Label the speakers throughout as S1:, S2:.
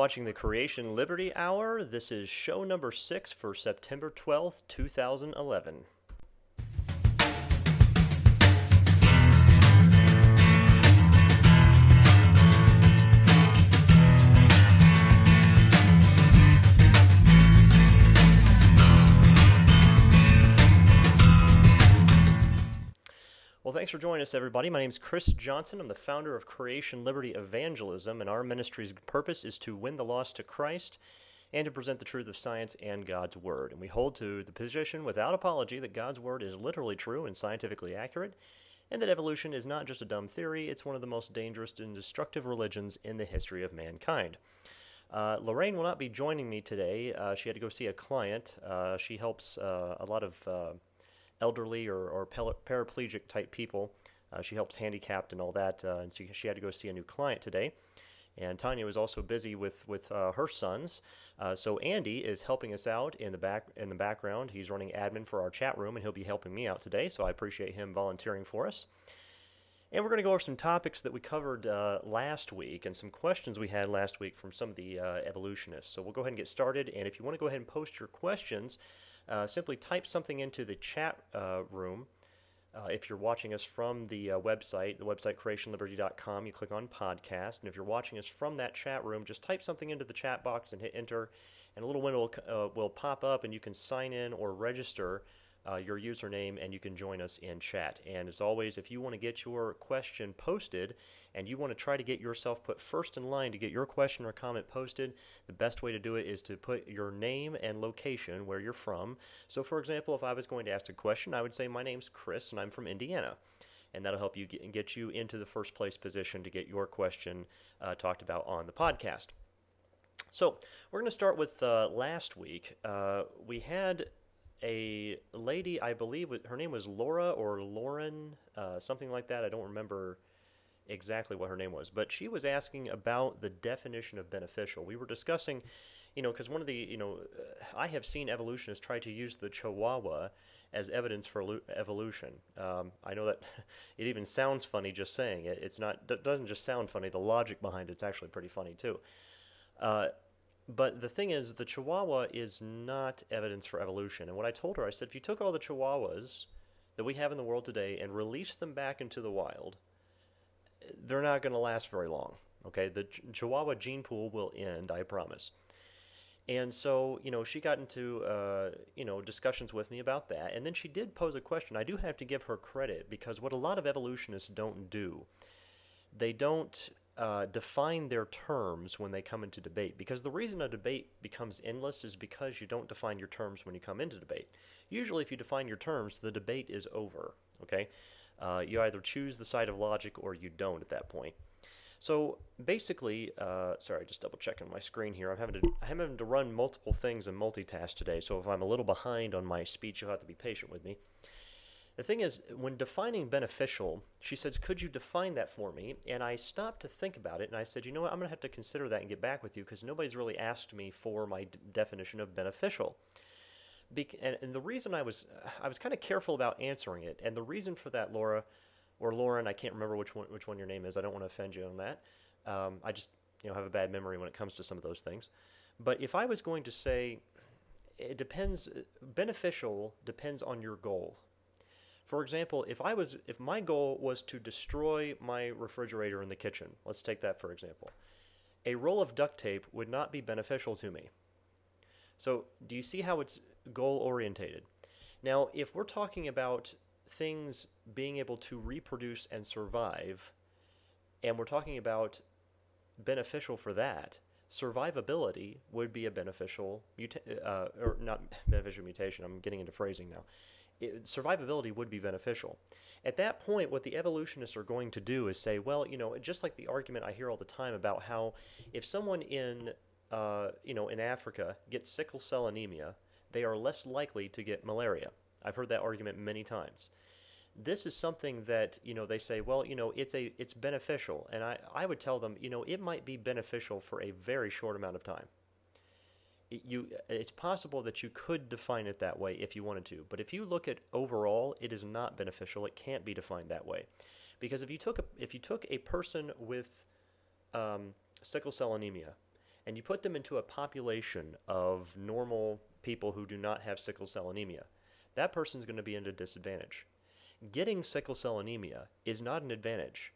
S1: watching the Creation Liberty Hour. This is show number six for September 12th, 2011. Well, thanks for joining us, everybody. My name is Chris Johnson. I'm the founder of Creation Liberty Evangelism, and our ministry's purpose is to win the lost to Christ and to present the truth of science and God's Word. And we hold to the position without apology that God's Word is literally true and scientifically accurate, and that evolution is not just a dumb theory, it's one of the most dangerous and destructive religions in the history of mankind. Uh, Lorraine will not be joining me today. Uh, she had to go see a client. Uh, she helps uh, a lot of uh, elderly or, or paraplegic type people. Uh, she helps handicapped and all that, uh, and so she had to go see a new client today. And Tanya was also busy with with uh, her sons. Uh, so Andy is helping us out in the back in the background. He's running admin for our chat room, and he'll be helping me out today. So I appreciate him volunteering for us. And we're going to go over some topics that we covered uh, last week and some questions we had last week from some of the uh, evolutionists. So we'll go ahead and get started. And if you want to go ahead and post your questions, uh, simply type something into the chat uh, room. Uh, if you're watching us from the uh, website, the website creationliberty.com, you click on podcast. And if you're watching us from that chat room, just type something into the chat box and hit enter. And a little window will, uh, will pop up, and you can sign in or register uh, your username and you can join us in chat. And as always, if you want to get your question posted and you want to try to get yourself put first in line to get your question or comment posted, the best way to do it is to put your name and location where you're from. So, for example, if I was going to ask a question, I would say, My name's Chris and I'm from Indiana. And that'll help you get, get you into the first place position to get your question uh, talked about on the podcast. So, we're going to start with uh, last week. Uh, we had a lady, I believe her name was Laura or Lauren, uh, something like that. I don't remember exactly what her name was, but she was asking about the definition of beneficial. We were discussing, you know, because one of the, you know, I have seen evolutionists try to use the Chihuahua as evidence for evolution. Um, I know that it even sounds funny just saying it. It's not. It doesn't just sound funny. The logic behind it's actually pretty funny too. Uh, but the thing is, the Chihuahua is not evidence for evolution. And what I told her, I said, if you took all the Chihuahuas that we have in the world today and released them back into the wild, they're not going to last very long. Okay, the Ch- Chihuahua gene pool will end, I promise. And so, you know, she got into, uh, you know, discussions with me about that. And then she did pose a question. I do have to give her credit because what a lot of evolutionists don't do, they don't uh, define their terms when they come into debate. Because the reason a debate becomes endless is because you don't define your terms when you come into debate. Usually, if you define your terms, the debate is over. Okay, uh, you either choose the side of logic or you don't at that point. So basically, uh, sorry, just double checking my screen here. I'm having to I'm having to run multiple things and multitask today. So if I'm a little behind on my speech, you'll have to be patient with me. The thing is, when defining beneficial, she says, Could you define that for me? And I stopped to think about it and I said, You know what? I'm going to have to consider that and get back with you because nobody's really asked me for my d- definition of beneficial. Be- and, and, the reason I was, I was kind of careful about answering it, and the reason for that, Laura, or Lauren, I can't remember which one, which one your name is. I don't want to offend you on that. Um, I just, you know, have a bad memory when it comes to some of those things. But if I was going to say, it depends, beneficial depends on your goal for example, if I was if my goal was to destroy my refrigerator in the kitchen, let's take that for example. A roll of duct tape would not be beneficial to me. So, do you see how it's goal orientated? Now, if we're talking about things being able to reproduce and survive, and we're talking about beneficial for that, survivability would be a beneficial muta- uh, or not beneficial mutation. I'm getting into phrasing now it, survivability would be beneficial. At that point, what the evolutionists are going to do is say, well, you know, just like the argument I hear all the time about how if someone in, uh, you know, in Africa gets sickle cell anemia, they are less likely to get malaria. I've heard that argument many times. This is something that you know they say, well, you know, it's a it's beneficial, and I I would tell them, you know, it might be beneficial for a very short amount of time you it's possible that you could define it that way if you wanted to but if you look at overall it is not beneficial it can't be defined that way because if you took a, if you took a person with um, sickle cell anemia and you put them into a population of normal people who do not have sickle cell anemia, that person's going to be at a disadvantage. Getting sickle cell anemia is not an advantage.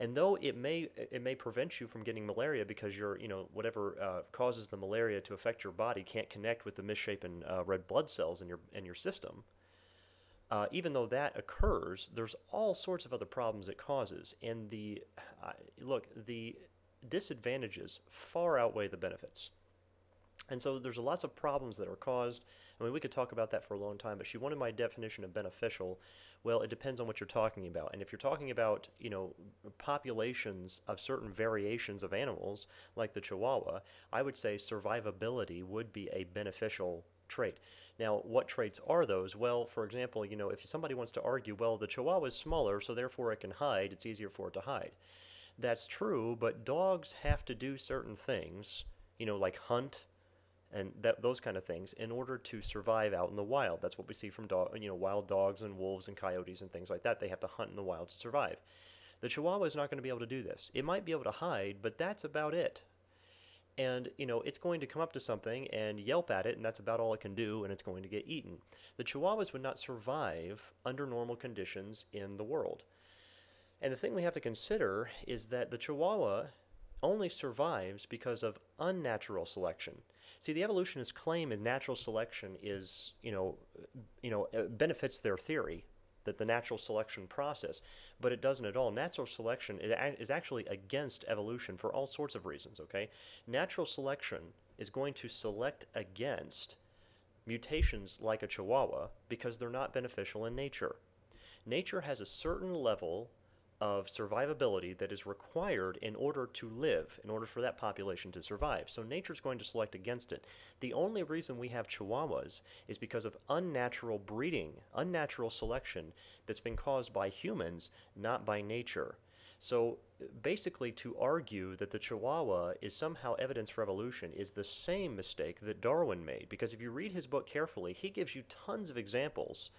S1: And though it may it may prevent you from getting malaria because your you know whatever uh, causes the malaria to affect your body can't connect with the misshapen uh, red blood cells in your in your system. Uh, even though that occurs, there's all sorts of other problems it causes. And the look the disadvantages far outweigh the benefits. And so there's lots of problems that are caused. I mean, we could talk about that for a long time, but she wanted my definition of beneficial. Well, it depends on what you're talking about. And if you're talking about, you know, populations of certain variations of animals, like the Chihuahua, I would say survivability would be a beneficial trait. Now, what traits are those? Well, for example, you know, if somebody wants to argue, well, the Chihuahua is smaller, so therefore it can hide, it's easier for it to hide. That's true, but dogs have to do certain things, you know, like hunt, and that, those kind of things in order to survive out in the wild. That's what we see from dog, you know, wild dogs and wolves and coyotes and things like that. They have to hunt in the wild to survive. The Chihuahua is not going to be able to do this. It might be able to hide, but that's about it. And you know, it's going to come up to something and yelp at it, and that's about all it can do, and it's going to get eaten. The Chihuahuas would not survive under normal conditions in the world. And the thing we have to consider is that the Chihuahua only survives because of unnatural selection. See, the evolutionists claim in natural selection is, you know, you know, benefits their theory that the natural selection process, but it doesn't at all. Natural selection is actually against evolution for all sorts of reasons, okay? Natural selection is going to select against mutations like a chihuahua because they're not beneficial in nature. Nature has a certain level of survivability that is required in order to live, in order for that population to survive. So nature's going to select against it. The only reason we have chihuahuas is because of unnatural breeding, unnatural selection that's been caused by humans, not by nature. So basically, to argue that the Chihuahua is somehow evidence for evolution is the same mistake that Darwin made. Because if you read his book carefully, he gives you tons of examples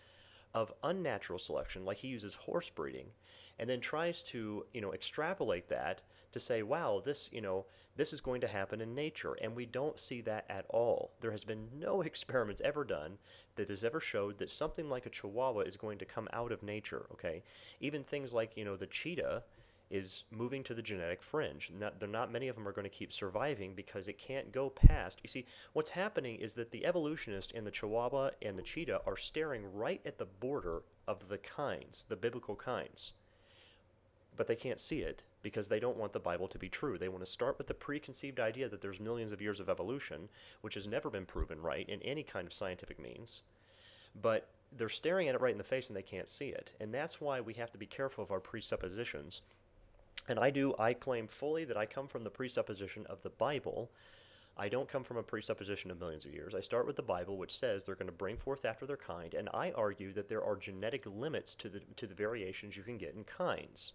S1: of unnatural selection, like he uses horse breeding, and then tries to you know extrapolate that to say wow this you know this is going to happen in nature and we don't see that at all there has been no experiments ever done that has ever showed that something like a chihuahua is going to come out of nature okay even things like you know the cheetah is moving to the genetic fringe. Not, not many of them are going to keep surviving because it can't go past. You see, what's happening is that the evolutionist and the Chihuahua and the cheetah are staring right at the border of the kinds, the biblical kinds but they can't see it because they don't want the Bible to be true. They want to start with the preconceived idea that there's millions of years of evolution, which has never been proven right in any kind of scientific means. But they're staring at it right in the face and they can't see it. And that's why we have to be careful of our presuppositions. And I do, I claim fully that I come from the presupposition of the Bible. I don't come from a presupposition of millions of years. I start with the Bible, which says they're going to bring forth after their kind, and I argue that there are genetic limits to the, to the variations you can get in kinds.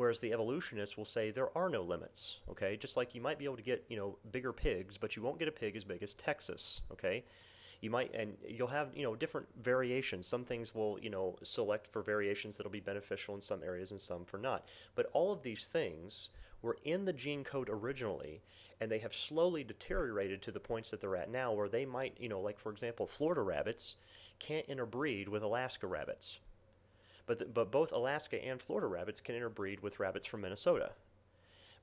S1: Whereas the evolutionists will say there are no limits, okay? Just like you might be able to get, you know, bigger pigs, but you won't get a pig as big as Texas, okay? You might, and you'll have, you know, different variations. Some things will, you know, select for variations that'll be beneficial in some areas and some for not. But all of these things were in the gene code originally, and they have slowly deteriorated to the points that they're at now, where they might, you know, like for example, Florida rabbits can't interbreed with Alaska rabbits, but, the, but both Alaska and Florida rabbits can interbreed with rabbits from Minnesota.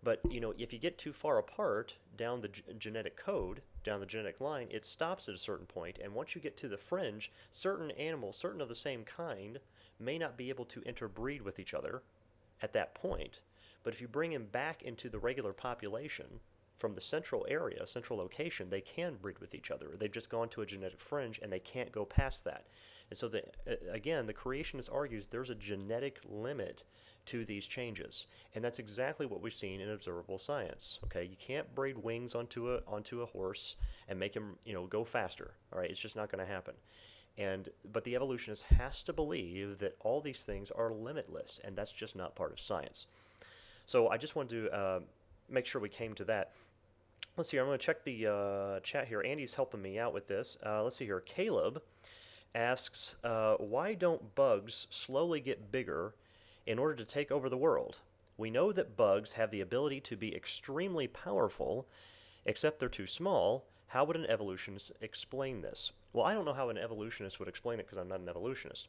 S1: But you know, if you get too far apart down the genetic code, down the genetic line, it stops at a certain point. point, and once you get to the fringe, certain animals, certain of the same kind, may not be able to interbreed with each other at that point. But if you bring them back into the regular population from the central area, central location, they can breed with each other. They've just gone to a genetic fringe and they can't go past that. And so, the, uh, again, the creationist argues there's a genetic limit to these changes, and that's exactly what we've seen in observable science. Okay, you can't braid wings onto a onto a horse and make him you know go faster. All right, it's just not going to happen. And but the evolutionist has to believe that all these things are limitless, and that's just not part of science. So I just wanted to uh, make sure we came to that. Let's see. Here, I'm going to check the uh, chat here. Andy's helping me out with this. Uh, let's see here. Caleb asks, uh, why don't bugs slowly get bigger in order to take over the world? We know that bugs have the ability to be extremely powerful, Except they're too small. How would an evolutionist explain this? Well, I don't know how an evolutionist would explain it because I'm not an evolutionist.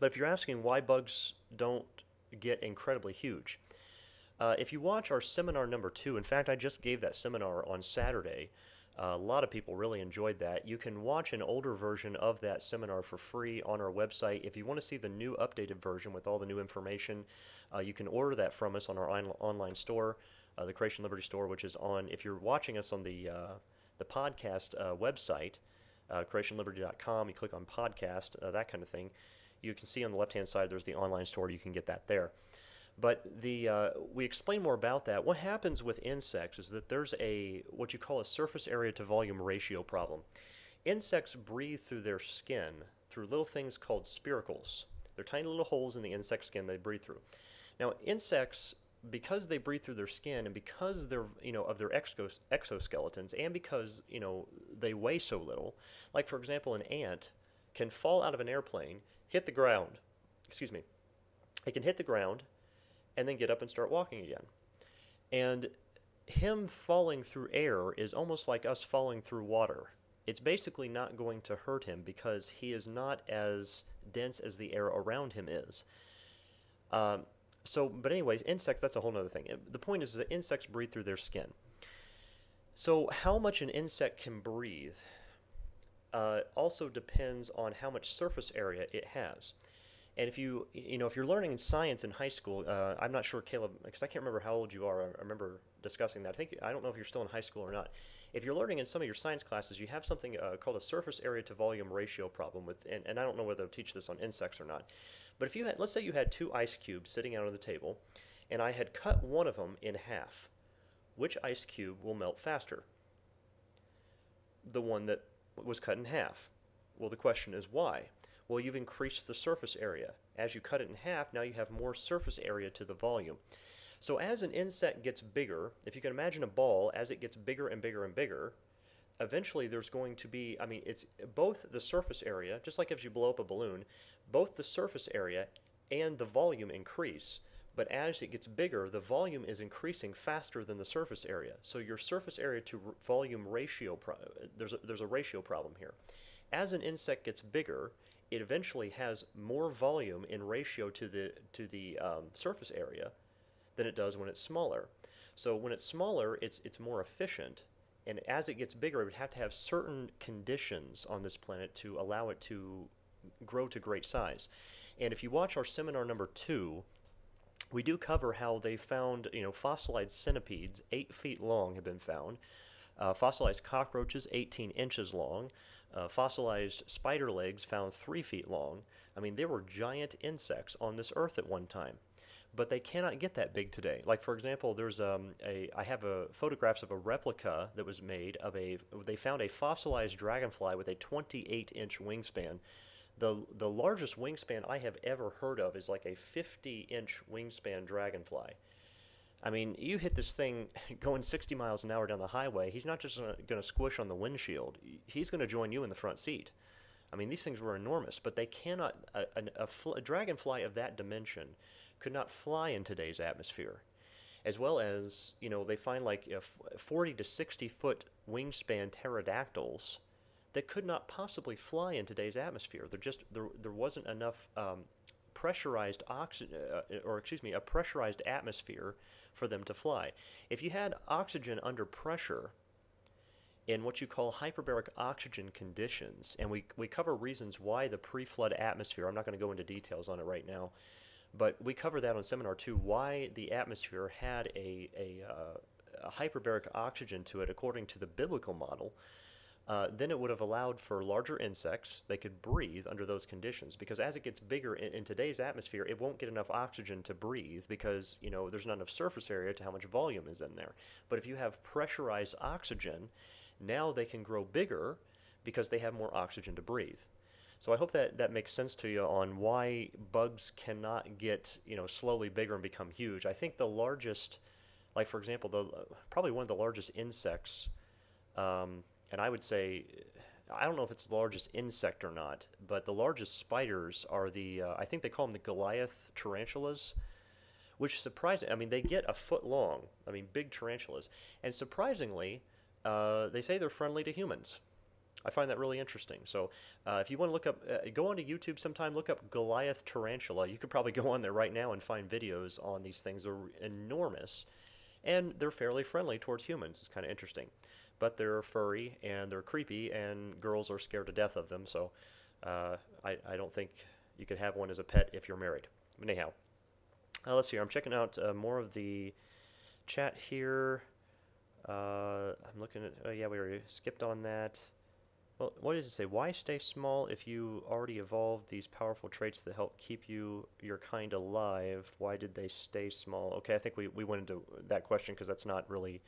S1: But if you're asking why bugs don't get incredibly huge, uh, if you watch our seminar number two, in fact, I just gave that seminar on Saturday. Uh, a lot of people really enjoyed that. You can watch an older version of that seminar for free on our website. If you want to see the new updated version with all the new information, uh, you can order that from us on our on- online store, uh, the Creation Liberty store, which is on. If you're watching us on the uh, the podcast uh, website, creationliberty.com, you click on podcast, that kind of thing. You can see on the left hand side there's the online store. You can get that there. But the uh, we explain more about that. What happens with insects is that there's a what you call a surface area to volume ratio problem. Insects breathe through their skin through little things called spiracles. They're tiny little holes in the insect skin they breathe through. Now, insects, because they breathe through their skin and because they're you know of their exos- exoskeletons and because you know they weigh so little, like for example, an ant can fall out of an airplane, hit the ground. Excuse me. It can hit the ground and then get up and start walking again. And him falling through air is almost like us falling through water. It's basically not going to hurt him because he is not as dense as the air around him is. Um, so, but anyway, insects, that's a whole other thing. The point is that insects breathe through their skin. So, how much an insect can breathe uh, also depends on how much surface area it has. And if you, you know, if you're learning science in high school, uh, I'm not sure, Caleb, because I can't remember how old you are. I remember discussing that. I think I don't know if you're still in high school or not. If you're learning in some of your science classes, you have something uh, called a surface area to volume ratio problem with, and, and I don't know whether they'll teach this on insects or not. But if you had, let's say you had two ice cubes sitting out on the table, and I had cut one of them in half, which ice cube will melt faster? The one that was cut in half. Well, the question is why? Well, you've increased the surface area. As you cut it in half, now you have more surface area to the volume. So as an insect gets bigger, if you can imagine a ball, as it gets bigger and bigger and bigger, eventually there's going to be, I mean, it's both the surface area, just like if you blow up a balloon, both the surface area and the volume increase. But as it gets bigger, the volume is increasing faster than the surface area. So your surface area to volume ratio, there's a, there's a ratio problem here. As an insect gets bigger, it eventually has more volume in ratio to the to the um, surface area than it does when it's smaller. So when it's smaller, it's it's more efficient, and as it gets bigger, it would have to have certain conditions on this planet to allow it to grow to great size. And if you watch our seminar number two, we do cover how they found you know fossilized centipedes eight feet long have been found, uh, fossilized cockroaches 18 inches long uh, fossilized spider legs found three feet long. I mean, there were giant insects on this earth at one time, but they cannot get that big today. Like for example, there's um, a I have a photographs of a replica that was made of a. They found a fossilized dragonfly with a 28 inch wingspan. The, the largest wingspan I have ever heard of is like a 50 inch wingspan dragonfly. I mean, you hit this thing going 60 miles an hour down the highway, he's not just going to squish on the windshield, he's going to join you in the front seat. I mean, these things were enormous, but they cannot, a, a, a, dragonfly of that dimension could not fly in today's atmosphere. As well as, you know, they find like 40 to 60 foot wingspan pterodactyls that could not possibly fly in today's atmosphere. There just there, there wasn't enough um, pressurized oxygen, uh, or excuse me, a pressurized atmosphere for them to fly. If you had oxygen under pressure in what you call hyperbaric oxygen conditions, and we, we cover reasons why the pre flood atmosphere, I'm not going to go into details on it right now, but we cover that on seminar two why the atmosphere had a, a, uh, a hyperbaric oxygen to it according to the biblical model uh, then it would have allowed for larger insects. They could breathe under those conditions because as it gets bigger in, in, today's atmosphere, it won't get enough oxygen to breathe because you know there's not enough surface area to how much volume is in there. But if you have pressurized oxygen, now they can grow bigger because they have more oxygen to breathe. So I hope that that makes sense to you on why bugs cannot get you know slowly bigger and become huge. I think the largest, like for example, the probably one of the largest insects. Um, and I would say I don't know if it's the largest insect or not, but the largest spiders are the uh, I think they call them the Goliath tarantulas, which surprising. I mean, they get a foot long. I mean, big tarantulas, and surprisingly, uh, they say they're friendly to humans. I find that really interesting. So, uh, if you want to look up, uh, go onto YouTube sometime, look up Goliath tarantula. You could probably go on there right now and find videos on these things. They're enormous, and they're fairly friendly towards humans. It's kind of interesting, but they're furry and they're creepy, and girls are scared to death of them. So, uh, I, I don't think you could have one as a pet if you're married. But anyhow, uh, let's see. Here. I'm checking out uh, more of the chat here. Uh, I'm looking at. Oh yeah, we already skipped on that. Well, what does it say? Why stay small if you already evolved these powerful traits that help keep you your kind alive? Why did they stay small? Okay, I think we, we went into that question because that's not really,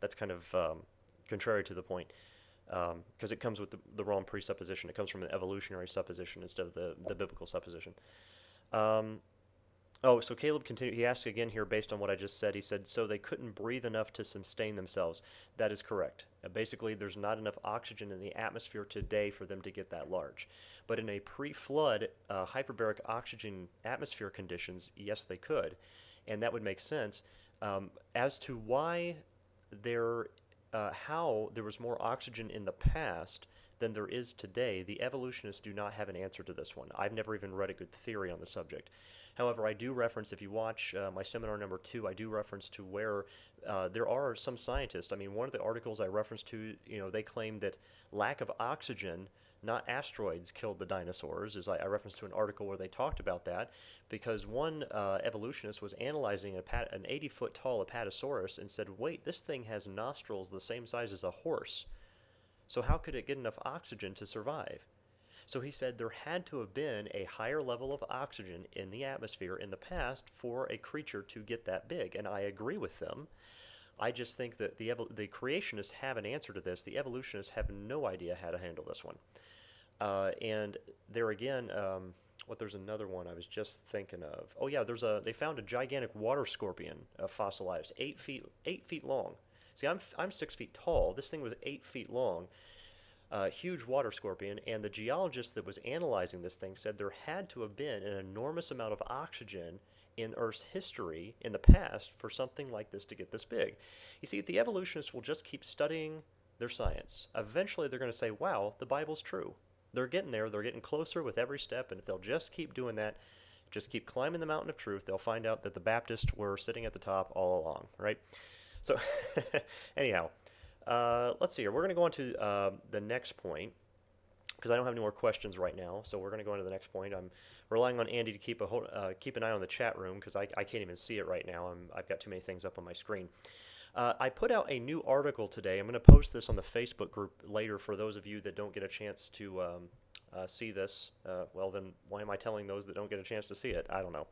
S1: that's kind of um, contrary to the point because um, it comes with the, the wrong presupposition. It comes from an evolutionary supposition instead of the, the biblical supposition. Um, Oh, so Caleb continued. He asked again here, based on what I just said. He said, "So they couldn't breathe enough to sustain themselves." That is correct. Uh, basically, there's not enough oxygen in the atmosphere today for them to get that large. But in a pre-flood uh, hyperbaric oxygen atmosphere conditions, yes, they could, and that would make sense. Um, as to why there, uh, how there was more oxygen in the past than there is today, the evolutionists do not have an answer to this one. I've never even read a good theory on the subject. However, I do reference, if you watch uh, my seminar number two, I do reference to where uh, there are some scientists. I mean, one of the articles I referenced to, you know, they claim that lack of oxygen not asteroids killed the dinosaurs, as I, I, referenced to an article where they talked about that, because one uh, evolutionist was analyzing pat- an 80 foot tall Apatosaurus and said, wait, this thing has nostrils the same size as a horse. So, how could it get enough oxygen to survive? So he said there had to have been a higher level of oxygen in the atmosphere in the past for a creature to get that big. And I agree with them. I just think that the, the creationists have an answer to this. The evolutionists have no idea how to handle this one. Uh, and there again, um, what there's another one I was just thinking of. Oh yeah, there's a they found a gigantic water scorpion uh, fossilized, eight feet eight feet long. See, I'm I'm six feet tall. This thing was eight feet long, uh, huge water scorpion, and the geologist that was analyzing this thing said there had to have been an enormous amount of oxygen in Earth's history in the past for something like this to get this big. You see, the evolutionists will just keep studying their science. Eventually, they're going to say, wow, the Bible's true. They're getting there, they're getting closer with every step, and if they'll just keep doing that, just keep climbing the mountain of truth, they'll find out that the Baptists were sitting at the top all along, right? So, anyhow, uh, let's see here. We're going to go on to uh, the next point because I don't have any more questions right now. So we're going to go on to the next point. I'm relying on Andy to keep a uh, keep an eye on the chat room because I, I can't even see it right now. i have got too many things up on my screen. Uh, I put out a new article today. I'm going to post this on the Facebook group later for those of you that don't get a chance to um, uh, see this. Uh, well, then why am I telling those that don't get a chance to see it? I don't know.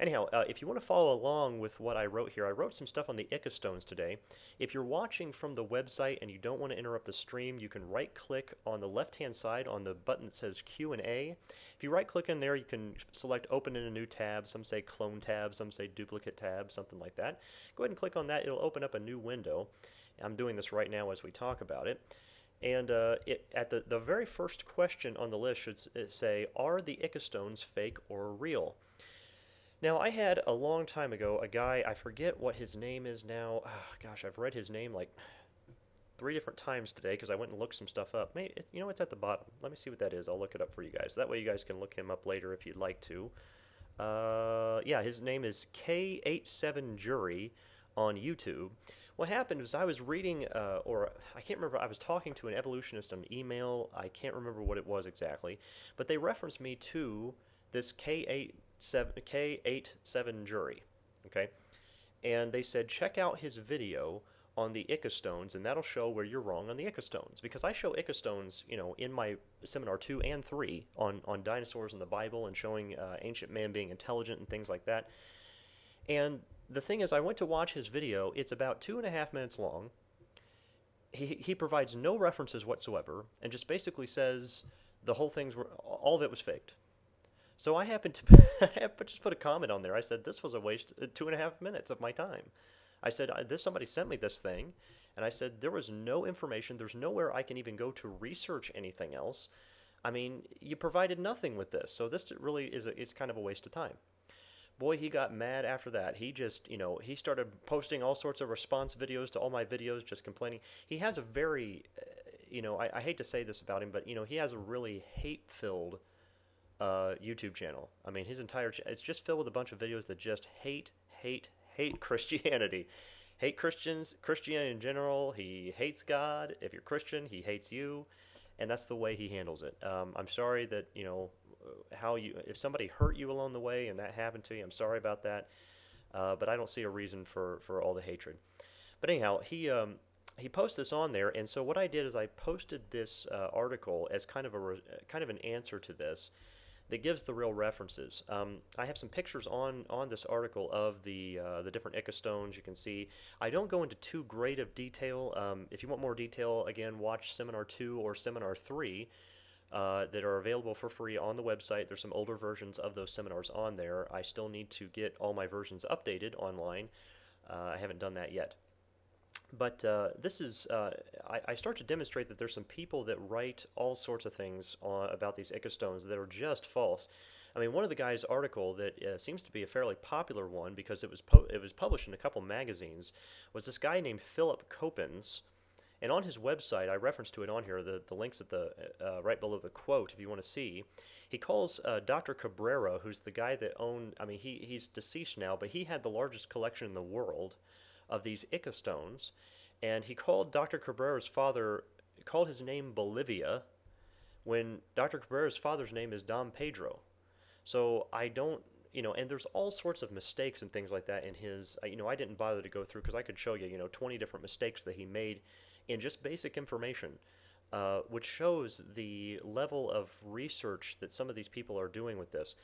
S1: Anyhow, uh, if you want to follow along with what I wrote here, I wrote some stuff on the Ica stones today. If you're watching from the website and you don't want to interrupt the stream, you can right-click on the left-hand side on the button that says Q&A. If you right-click in there, you can select Open in a new tab. Some say Clone tab, some say Duplicate tab, something like that. Go ahead and click on that. It'll open up a new window. I'm doing this right now as we talk about it. And uh, it, at the, the very first question on the list should say, are the Ica stones fake or real? Now, I had a long time ago a guy, I forget what his name is now. Oh, gosh, I've read his name like three different times today because I went and looked some stuff up. Maybe, you know, it's at the bottom. Let me see what that is. I'll look it up for you guys. That way you guys can look him up later if you'd like to. Uh, yeah, his name is K87 Jury on YouTube. What happened was I was reading, uh, or I can't remember, I was talking to an evolutionist on email. I can't remember what it was exactly, but they referenced me to this K8 K87 jury. Okay? And they said, check out his video on the Ica stones, and that'll show where you're wrong on the Ica stones. Because I show Ica stones, you know, in my seminar two and three on, on dinosaurs in the Bible and showing uh, ancient man being intelligent and things like that. And the thing is, I went to watch his video. It's about two and a half minutes long. He, he provides no references whatsoever and just basically says the whole thing's were all of it was faked. So I happened to just put a comment on there. I said this was a waste uh, two and a half minutes of my time. I said this somebody sent me this thing, and I said there was no information. There's nowhere I can even go to research anything else. I mean, you provided nothing with this, so this really is a, it's kind of a waste of time. boy, he got mad after that. He just, you know, he started posting all sorts of response videos to all my videos, just complaining. He has a very, uh, you know, I, I hate to say this about him, but you know, he has a really hate-filled uh, YouTube channel. I mean, his entire it's just filled with a bunch of videos that just hate, hate, hate Christianity, hate Christians, Christianity in general. He hates God. If you're Christian, he hates you, and that's the way he handles it. Um, I'm sorry that you know how you if somebody hurt you along the way and that happened to you. I'm sorry about that, uh, but I don't see a reason for for all the hatred. But anyhow, he. Um, he posted this on there, and so what I did is I posted this uh, article as kind of a re- kind of an answer to this, that gives the real references. Um, I have some pictures on on this article of the uh, the different Ica stones. You can see I don't go into too great of detail. Um, if you want more detail, again, watch Seminar Two or Seminar Three. Uh, that are available for free on the website. There's some older versions of those seminars on there. I still need to get all my versions updated online. Uh, I haven't done that yet. But uh, this is, uh, I, I, start to demonstrate that there's some people that write all sorts of things on, about these Ica stones that are just false. I mean, one of the guy's article that uh, seems to be a fairly popular one because it was it was published in a couple magazines was this guy named Philip Coppens, and on his website, I referenced to it on here. The the links at the uh, right below the quote, if you want to see. He calls uh, Dr. Cabrera, who's the guy that owned. I mean, he he's deceased now, but he had the largest collection in the world of these Ica stones, and he called Dr. Cabrera's father, called his name Bolivia, when Dr. Cabrera's father's name is Dom Pedro. So I don't, you know, and there's all sorts of mistakes and things like that in his, you know, I didn't bother to go through because I could show you, you know, 20 different mistakes that he made in just basic information. Uh, which shows the level of research that some of these people are doing with this.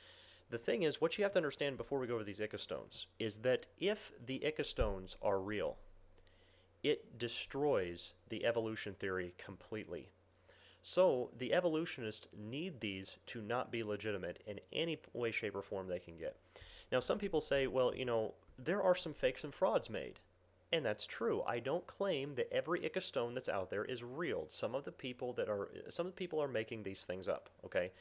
S1: The thing is, what you have to understand before we go over these Ica stones is that if the Ica stones are real, it destroys the evolution theory completely. So the evolutionists need these to not be legitimate in any way, shape, or form they can get. Now, some people say, well, you know, there are some fakes and frauds made. And that's true. I don't claim that every Ica stone that's out there is real. Some of the people that are some of the people are making these things up. Okay,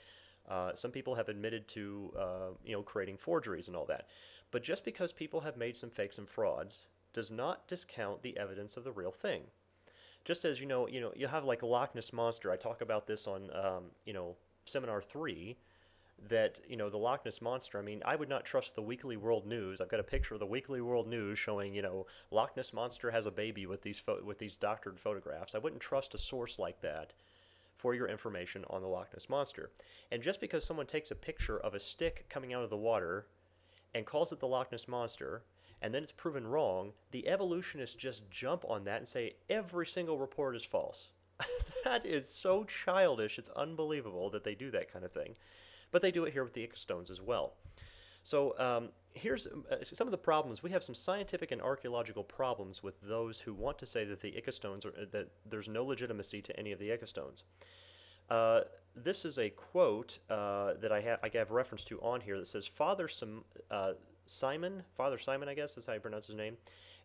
S1: uh, some people have admitted to uh, you know creating forgeries and all that. But just because people have made some fakes and frauds does not discount the evidence of the real thing. Just as you know, you know, you have like Loch Ness monster. I talk about this on um, you know seminar three. That you know the Loch Ness monster. I mean, I would not trust the Weekly World News. I've got a picture of the Weekly World News showing you know Loch Ness monster has a baby with these with these doctored photographs. I wouldn't trust a source like that for your information on the Loch Ness Monster. And just because someone takes a picture of a stick coming out of the water and calls it the Loch Ness Monster, and then it's proven wrong, the evolutionists just jump on that and say every single report is false. that is so childish, it's unbelievable that they do that kind of thing. But they do it here with the Ica stones as well. So um, here's uh, some of the problems. We have some scientific and archaeological problems with those who want to say that the Ica stones are that there's no legitimacy to any of the Ica stones. Uh, this is a quote uh, that I have I have reference to on here that says Father Sim, uh, Simon, Father Simon, I guess is how you pronounce his name,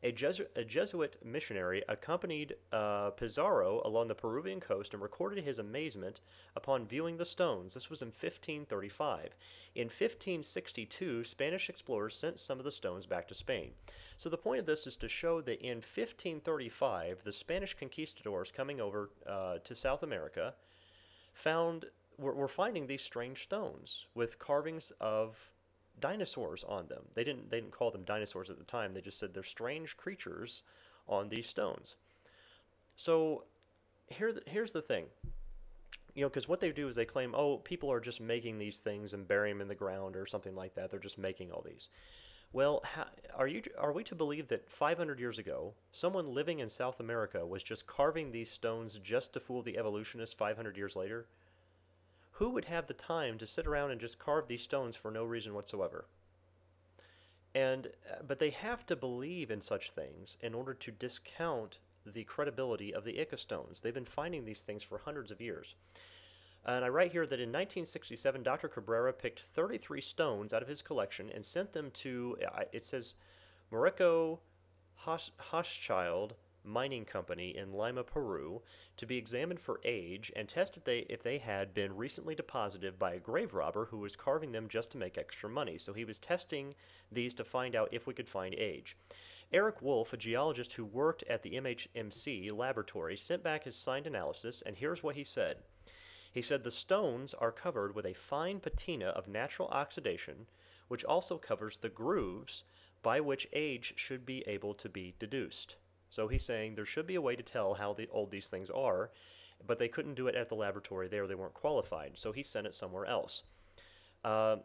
S1: a, Jesu- a Jesuit missionary accompanied uh, Pizarro along the Peruvian coast and recorded his amazement upon viewing the stones. This was in 1535. In 1562, Spanish explorers sent some of the stones back to Spain. So the point of this is to show that in 1535, the Spanish conquistadors coming over uh, to South America found were, were finding these strange stones with carvings of dinosaurs on them. They didn't they didn't call them dinosaurs at the time. They just said they're strange creatures on these stones. So here here's the thing. You know, because what they do is they claim, oh, people are just making these things and burying them in the ground or something like that. They're just making all these. Well, how, are you are we to believe that 500 years ago, someone living in South America was just carving these stones just to fool the evolutionists 500 years later? Who would have the time to sit around and just carve these stones for no reason whatsoever? And uh, but they have to believe in such things in order to discount the credibility of the Ica stones. They've been finding these things for hundreds of years. And I write here that in 1967, Dr. Cabrera picked 33 stones out of his collection and sent them to, it says, Mauricio Hochschild Mining Company in Lima, Peru, to be examined for age and tested they, if they had been recently deposited by a grave robber who was carving them just to make extra money. So he was testing these to find out if we could find age. Eric Wolf, a geologist who worked at the MHMC laboratory, sent back his signed analysis, and here's what he said. He said the stones are covered with a fine patina of natural oxidation, which also covers the grooves by which age should be able to be deduced. So he's saying there should be a way to tell how the, old these things are, but they couldn't do it at the laboratory there. They weren't qualified, so he sent it somewhere else. Uh,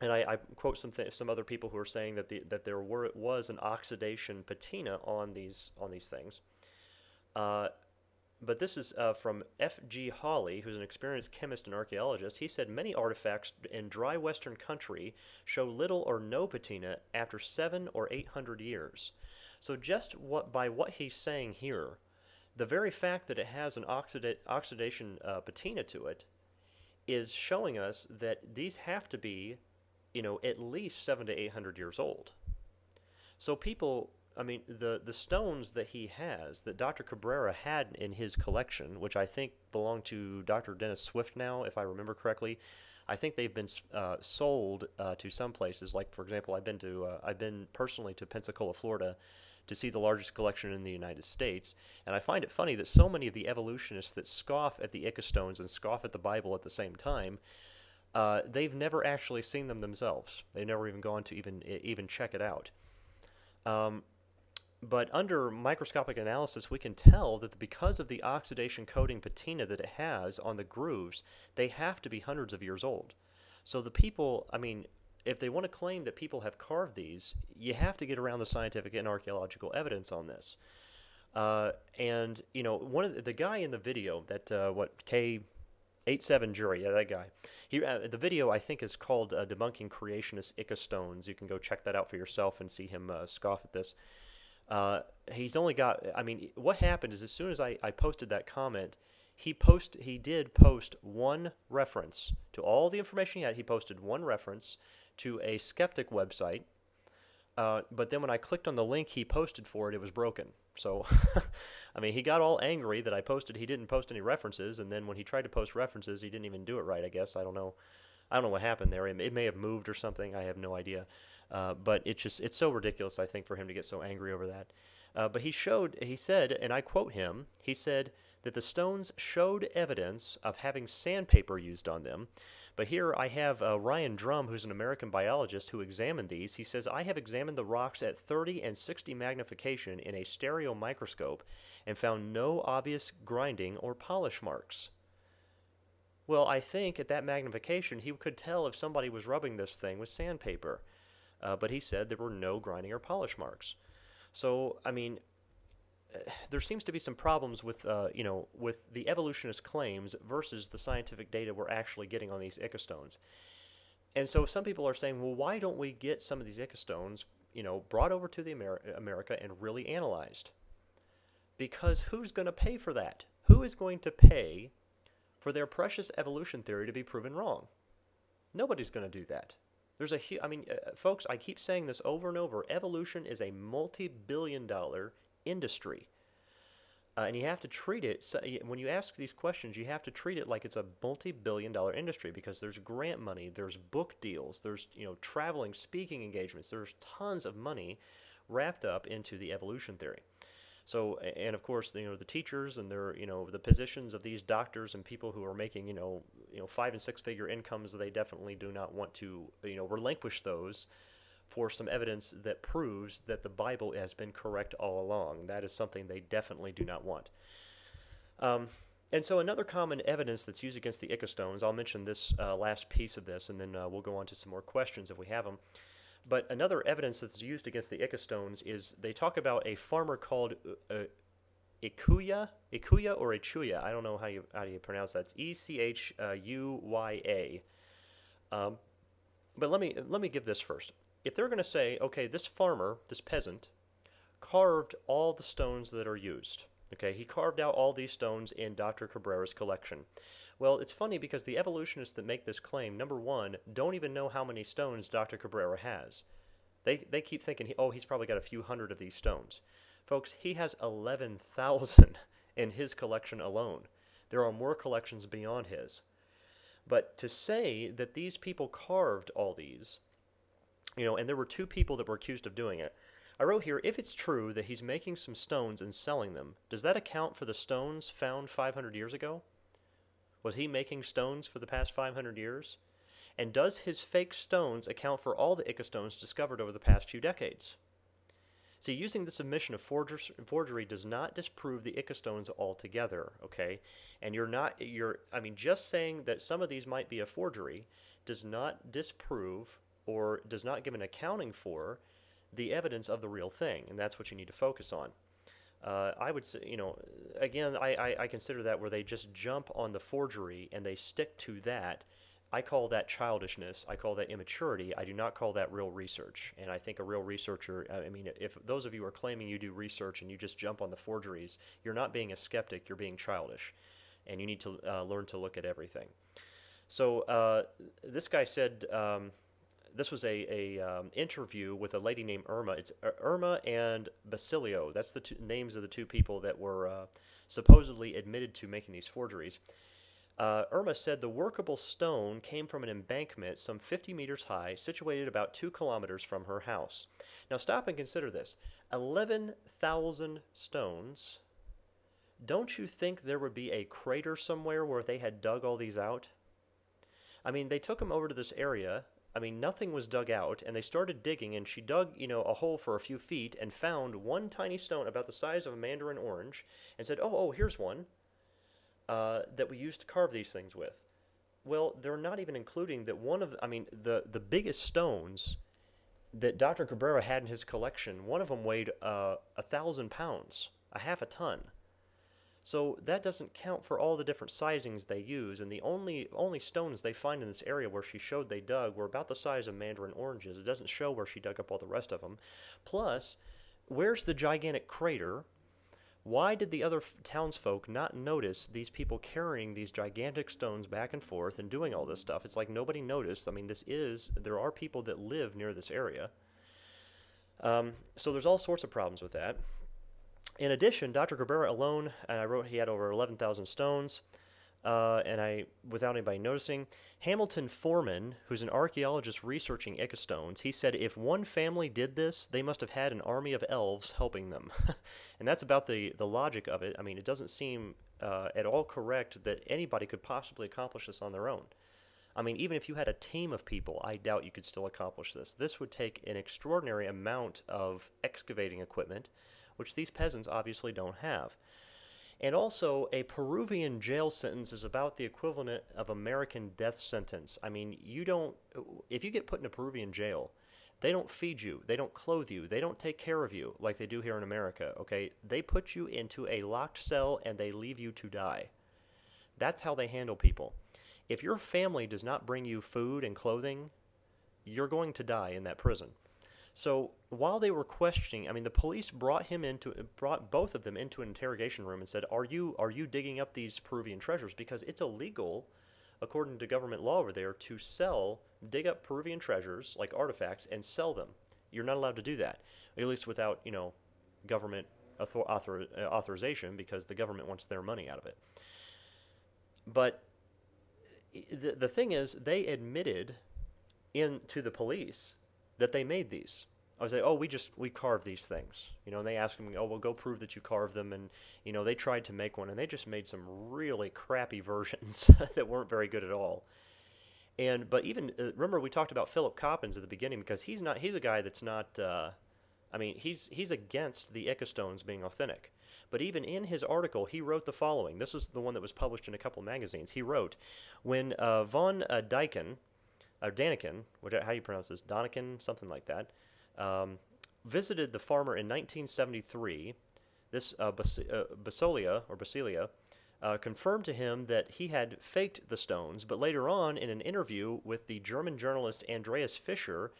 S1: and I, I, quote some th- some other people who are saying that the, that there were was an oxidation patina on these on these things. Uh, but this is uh, from F.G. Hawley, who's an experienced chemist and archaeologist. He said many artifacts in dry Western country show little or no patina after seven or eight hundred years. So just what by what he's saying here, the very fact that it has an oxida- oxidation uh, patina to it is showing us that these have to be, you know, at least seven to eight hundred years old. So people I mean, the the stones that he has, that Dr. Cabrera had in his collection, which I think belong to Dr. Dennis Swift now, if I remember correctly. I think they've been uh, sold uh, to some places. Like, for example, I've been to uh, I've been personally to Pensacola, Florida, to see the largest collection in the United States. And I find it funny that so many of the evolutionists that scoff at the Ica stones and scoff at the Bible at the same time, uh, they've never actually seen them themselves. They've never even gone to even even check it out. Um, but under microscopic analysis, we can tell that because of the oxidation coating patina that it has on the grooves, they have to be hundreds of years old. So the people, I mean, if they want to claim that people have carved these, you have to get around the scientific and archaeological evidence on this. Uh, and you know, one of the, the guy in the video that uh, what K. 87 jury, yeah, that guy. He, uh, the video I think is called uh, "Debunking Creationist Ica Stones." You can go check that out for yourself and see him uh, scoff at this. Uh, he's only got. I mean, what happened is as soon as I, I posted that comment, he post he did post one reference to all the information he had. He posted one reference to a skeptic website. Uh, but then when I clicked on the link he posted for it, it was broken. So, I mean, he got all angry that I posted. He didn't post any references, and then when he tried to post references, he didn't even do it right. I guess I don't know. I don't know what happened there. It, it may have moved or something. I have no idea. Uh, but it's just it's so ridiculous, I think, for him to get so angry over that. Uh, but he showed, he said, and I quote him, he said that the stones showed evidence of having sandpaper used on them. But here I have uh, Ryan Drum, who's an American biologist who examined these. He says, I have examined the rocks at 30 and 60 magnification in a stereo microscope and found no obvious grinding or polish marks. Well, I think at that magnification, he could tell if somebody was rubbing this thing with sandpaper uh, but he said there were no grinding or polish marks. So, I mean, there seems to be some problems with, uh, you know, with the evolutionist claims versus the scientific data we're actually getting on these Ica stones. And so some people are saying, well, why don't we get some of these Ica stones, you know, brought over to the Amer- America and really analyzed? Because who's going to pay for that? Who is going to pay for their precious evolution theory to be proven wrong? Nobody's going to do that. There's a I mean, uh, folks, I keep saying this over and over. Evolution is a multi billion dollar industry. Uh, and you have to treat it, so, when you ask these questions, you have to treat it like it's a multi billion dollar industry because there's grant money, there's book deals, there's, you know, traveling, speaking engagements, there's tons of money wrapped up into the evolution theory. So, and of course, you know, the teachers and their, you know, the positions of these doctors and people who are making, you know, you know, five and six figure incomes, they definitely do not want to, you know, relinquish those for some evidence that proves that the Bible has been correct all along. That is something they definitely do not want. Um, and so, another common evidence that's used against the Ica stones, I'll mention this uh, last piece of this, and then uh, we'll go on to some more questions if we have them. But another evidence that's used against the Ica stones is they talk about a farmer called uh, Ikuya, Ikuya or Echuya. I don't know how you how do you pronounce that. It's E C H U Y A. Um, but let me let me give this first. If they're going to say, okay, this farmer, this peasant, carved all the stones that are used. Okay, he carved out all these stones in Dr. Cabrera's collection. Well, it's funny because the evolutionists that make this claim, number one, don't even know how many stones Dr. Cabrera has. They, they keep thinking, oh, he's probably got a few hundred of these stones. Folks, he has 11,000 in his collection alone. There are more collections beyond his. But to say that these people carved all these, you know, and there were two people that were accused of doing it. I wrote here if it's true that he's making some stones and selling them, does that account for the stones found 500 years ago? Was he making stones for the past 500 years? And does his fake stones account for all the Ica stones discovered over the past few decades? See, using the submission of forgery does not disprove the Ica stones altogether, okay? And you're not, you're, I mean, just saying that some of these might be a forgery does not disprove or does not give an accounting for the evidence of the real thing, and that's what you need to focus on. Uh, I would say, you know, again, I, I, I, consider that where they just jump on the forgery and they stick to that. I call that childishness. I call that immaturity. I do not call that real research. And I think a real researcher, I mean, if those of you are claiming you do research and you just jump on the forgeries, you're not being a skeptic, you're being childish. And you need to uh, learn to look at everything. So uh, this guy said, um, this was a, a um, interview with a lady named Irma. It's uh, Irma and Basilio. That's the two, names of the two people that were uh, supposedly admitted to making these forgeries. Uh, Irma said the workable stone came from an embankment some 50 meters high, situated about two kilometers from her house. Now stop and consider this 11,000 stones. Don't you think there would be a crater somewhere where they had dug all these out? I mean, they took them over to this area I mean, nothing was dug out, and they started digging, and she dug, you know, a hole for a few feet and found one tiny stone about the size of a mandarin orange and said, oh, oh, here's one uh, that we used to carve these things with. Well, they're not even including that one of, I mean, the, the biggest stones that Dr. Cabrera had in his collection, one of them weighed uh, a thousand pounds, a half a ton. So that doesn't count for all the different sizings they use, and the only only stones they find in this area where she showed they dug were about the size of mandarin oranges. It doesn't show where she dug up all the rest of them. Plus, where's the gigantic crater? Why did the other townsfolk not notice these people carrying these gigantic stones back and forth and doing all this stuff? It's like nobody noticed. I mean, this is, there are people that live near this area. Um, so there's all sorts of problems with that. In addition, Dr. Cabrera alone, and I wrote he had over 11,000 stones, uh, and I, without anybody noticing, Hamilton Foreman, who's an archaeologist researching Ica stones, he said if one family did this, they must have had an army of elves helping them. and that's about the, the logic of it. I mean, it doesn't seem uh, at all correct that anybody could possibly accomplish this on their own. I mean, even if you had a team of people, I doubt you could still accomplish this. This would take an extraordinary amount of excavating equipment which these peasants obviously don't have. And also, a Peruvian jail sentence is about the equivalent of American death sentence. I mean, you don't, if you get put in a Peruvian jail, they don't feed you, they don't clothe you, they don't take care of you like they do here in America, okay? They put you into a locked cell and they leave you to die. That's how they handle people. If your family does not bring you food and clothing, you're going to die in that prison. So while they were questioning, I mean, the police brought him into, brought both of them into an interrogation room and said, "Are you are you digging up these Peruvian treasures? Because it's illegal, according to government law over there, to sell, dig up Peruvian treasures like artifacts and sell them. You're not allowed to do that, at least without you know, government author, author, uh, authorization, because the government wants their money out of it. But the the thing is, they admitted in to the police that they made these. I was like, oh, we just we carved these things, you know. And they asked them, oh, well, go prove that you carved them, and you know, they tried to make one, and they just made some really crappy versions that weren't very good at all. And but even uh, remember we talked about Philip Coppens at the beginning because he's not he's a guy that's not. Uh, I mean, he's he's against the Ica stones being authentic. But even in his article, he wrote the following. This is the one that was published in a couple magazines. He wrote, when uh, von uh, Dyken, or Daniken, how do you pronounce this? Doniken, something like that, um, visited the farmer in 1973. This uh, Bas- uh, Basilia, or Basilia, uh, confirmed to him that he had faked the stones, but later on, in an interview with the German journalist Andreas Fischer,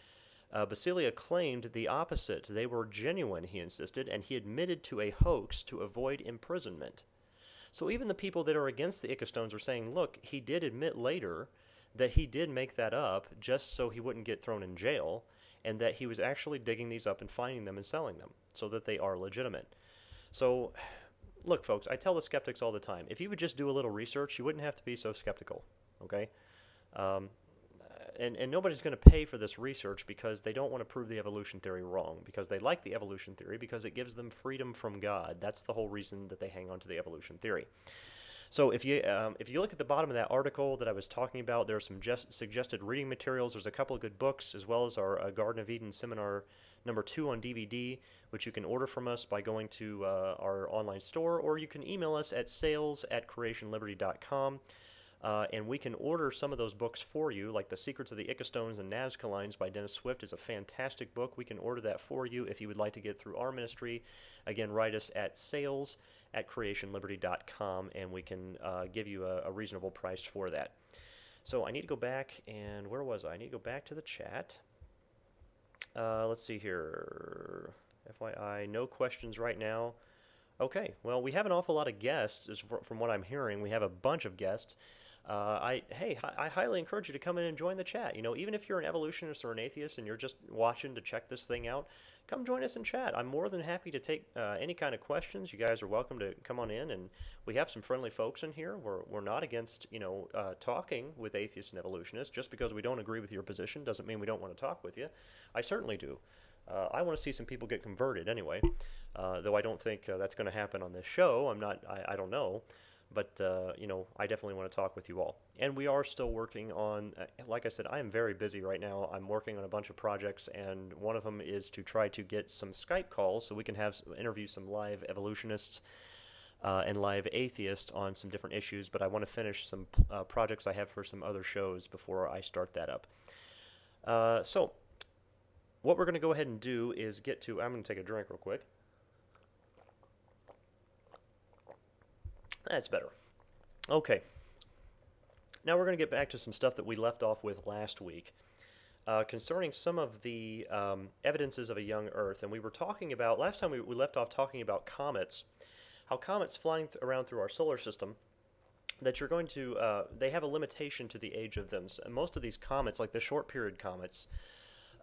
S1: uh, Basilia claimed the opposite. They were genuine, he insisted, and he admitted to a hoax to avoid imprisonment. So even the people that are against the Ica stones are saying, look, he did admit later that he did make that up just so he wouldn't get thrown in jail. and that he was actually digging these up and finding them and selling them so that they are legitimate. So, look, folks, I tell the skeptics all the time if you would just do a little research, you wouldn't have to be so skeptical, okay? Um, and, and nobody's going to pay for this research because they don't want to prove the evolution theory wrong, because they like the evolution theory because it gives them freedom from God. That's the whole reason that they hang on to the evolution theory. So if you um, if you look at the bottom of that article that I was talking about, there are some just suggested reading materials. There's a couple of good books, as well as our uh, Garden of Eden seminar number two on DVD, which you can order from us by going to uh, our online store, or you can email us at sales at creationliberty.com. Uh, and we can order some of those books for you, like The Secrets of the Ica Stones and Nazca Lines by Dennis Swift is a fantastic book. We can order that for you if you would like to get through our ministry. Again, write us at sales at creationliberty.com and we can uh, give you a, a, reasonable price for that. So I need to go back and where was I? I need to go back to the chat. Uh, let's see here. FYI, no questions right now. Okay, well, we have an awful lot of guests, from what I'm hearing. We have a bunch of guests. Uh, I hey, I highly encourage you to come in and join the chat. You know, even if you're an evolutionist or an atheist and you're just watching to check this thing out, come join us in chat. I'm more than happy to take uh, any kind of questions. You guys are welcome to come on in, and we have some friendly folks in here. We're, we're not against you know uh, talking with atheists and evolutionists. Just because we don't agree with your position doesn't mean we don't want to talk with you. I certainly do. Uh, I want to see some people get converted anyway, uh, though I don't think uh, that's going to happen on this show. I'm not. I, I don't know. But uh, you know, I definitely want to talk with you all. And we are still working on. Uh, like I said, I am very busy right now. I'm working on a bunch of projects, and one of them is to try to get some Skype calls so we can have interview some live evolutionists. Uh, and live atheists on some different issues, but I want to finish some uh, projects I have for some other shows before I start that up. Uh, so, what we're going to go ahead and do is get to. I'm going to take a drink real quick. That's better. Okay. Now we're going to get back to some stuff that we left off with last week uh, concerning some of the um, evidences of a young Earth. And we were talking about, last time we, we left off talking about comets, how comets flying th- around through our solar system, that you're going to, uh, they have a limitation to the age of them. Most of these comets, like the short period comets,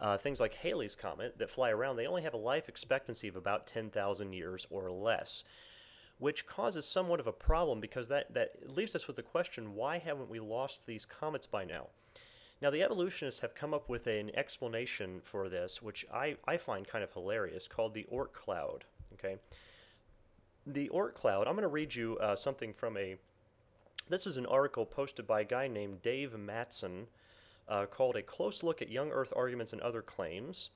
S1: uh, things like Halley's Comet that fly around, they only have a life expectancy of about 10,000 years or less which causes somewhat of a problem because that, that leaves us with the question why haven't we lost these comets by now? Now, the evolutionists have come up with an explanation for this, which I, I find kind of hilarious, called the Oort cloud. Okay, The Oort cloud, I'm going to read you uh, something from a. This is an article posted by a guy named Dave Matson uh, called A Close Look at Young Earth Arguments and Other Claims.